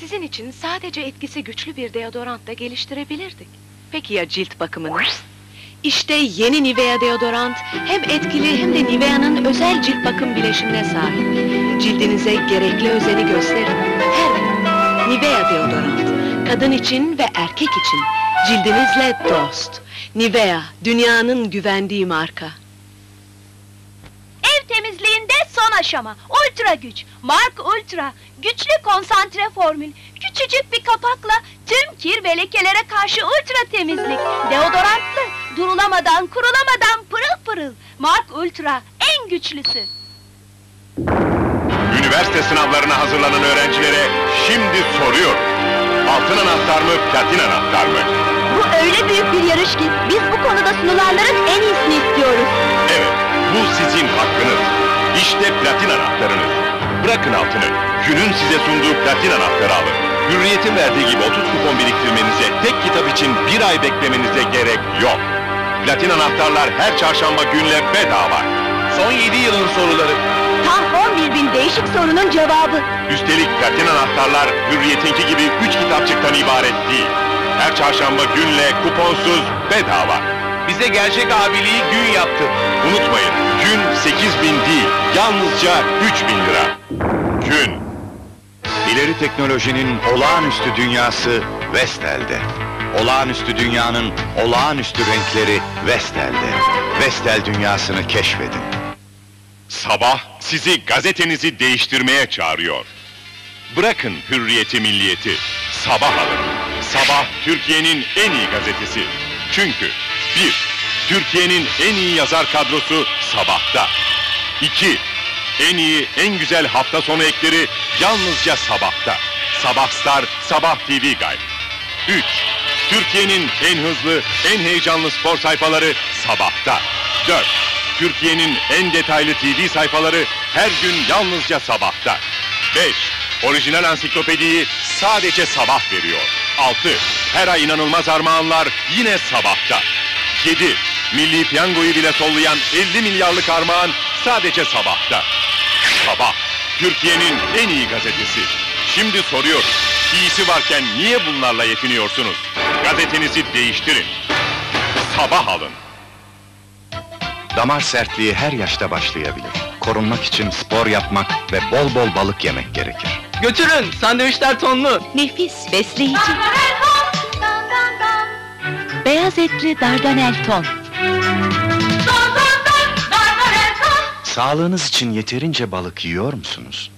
Sizin için sadece etkisi güçlü bir deodorantla geliştirebilirdik. Peki ya cilt bakımını? İşte yeni Nivea deodorant hem etkili hem de Nivea'nın özel cilt bakım bileşimine sahip. Cildinize gerekli özeni gösterin. Her gün. Nivea deodorant. Kadın için ve erkek için. Cildinizle dost. Nivea, dünyanın güvendiği marka. Son aşama. Ultra güç. Mark Ultra. Güçlü konsantre formül. Küçücük bir kapakla tüm kir ve lekelere karşı ultra temizlik. Deodorantlı. Durulamadan, kurulamadan pırıl pırıl. Mark Ultra. En güçlüsü. Üniversite sınavlarına hazırlanan öğrencilere şimdi soruyor. Altın anahtar mı, platin anahtar mı? Bu öyle büyük bir yarış ki biz bu konuda sunulanların en iyisini istiyoruz. Evet, bu sizin hakkınız. Bırakın altını, günün size sunduğu platin anahtarı alın. Hürriyet'in verdiği gibi 30 kupon biriktirmenize, tek kitap için bir ay beklemenize gerek yok. Platin anahtarlar her çarşamba günle bedava. Son 7 yılın soruları. Tam 11 bin değişik sorunun cevabı. Üstelik platin anahtarlar Hürriyet'inki gibi 3 kitapçıktan ibaret değil. Her çarşamba günle kuponsuz bedava. Bize gerçek abiliği gün yaptı. Unutmayın, gün 8 bin değil, yalnızca 3 bin lira. Gün. İleri teknolojinin olağanüstü dünyası Vestel'de. Olağanüstü dünyanın olağanüstü renkleri Vestel'de. Vestel dünyasını keşfedin. Sabah sizi gazetenizi değiştirmeye çağırıyor. Bırakın hürriyeti milliyeti. Sabah alın. Sabah Türkiye'nin en iyi gazetesi. Çünkü bir, Türkiye'nin en iyi yazar kadrosu sabahta. İki, en iyi, en güzel hafta sonu ekleri yalnızca sabahta. Sabah Star, Sabah TV Guide. Üç, Türkiye'nin en hızlı, en heyecanlı spor sayfaları sabahta. Dört, Türkiye'nin en detaylı TV sayfaları her gün yalnızca sabahta. 5. Orijinal ansiklopediyi sadece sabah veriyor. 6. Her ay inanılmaz armağanlar yine sabahta. 7. Milli piyangoyu bile sollayan 50 milyarlık armağan sadece sabahta. Sabah. Türkiye'nin en iyi gazetesi. Şimdi soruyor. İyisi varken niye bunlarla yetiniyorsunuz? Gazetenizi değiştirin. Sabah alın. Damar sertliği her yaşta başlayabilir. Korunmak için spor yapmak ve bol bol balık yemek gerekir. Götürün, sandviçler tonlu. Nefis, besleyici. Beyaz etli dardanel ton. Sağlığınız için yeterince balık yiyor musunuz?